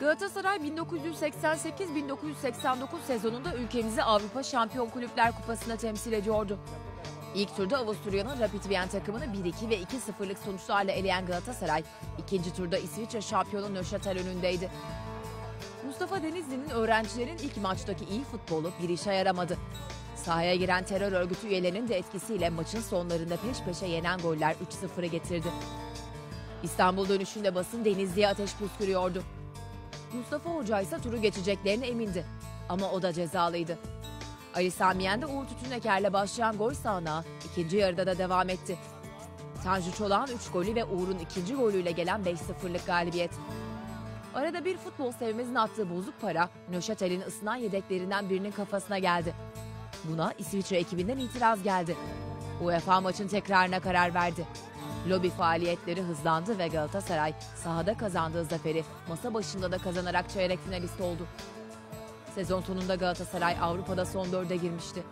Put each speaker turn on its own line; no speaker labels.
Galatasaray 1988-1989 sezonunda ülkemizi Avrupa Şampiyon Kulüpler Kupası'na temsil ediyordu. İlk turda Avusturya'nın Rapid Wien takımını 1-2 ve 2-0'lık sonuçlarla eleyen Galatasaray, ikinci turda İsviçre şampiyonu Neuchâtel önündeydi. Mustafa Denizli'nin öğrencilerin ilk maçtaki iyi futbolu bir işe yaramadı. Sahaya giren terör örgütü üyelerinin de etkisiyle maçın sonlarında peş peşe yenen goller 3-0'ı getirdi. İstanbul dönüşünde basın Denizli'ye ateş püskürüyordu. Mustafa Hoca ise turu geçeceklerine emindi. Ama o da cezalıydı. Ali Samiyen de Uğur Tütüneker'le başlayan gol sahnağı ikinci yarıda da devam etti. Tanju Çolak'ın 3 golü ve Uğur'un ikinci golüyle gelen 5-0'lık galibiyet. Arada bir futbol sevmezin attığı bozuk para Nöşatel'in ısınan yedeklerinden birinin kafasına geldi. Buna İsviçre ekibinden itiraz geldi. UEFA maçın tekrarına karar verdi. Lobi faaliyetleri hızlandı ve Galatasaray sahada kazandığı zaferi masa başında da kazanarak çeyrek finalist oldu. Sezon sonunda Galatasaray Avrupa'da son dörde girmişti.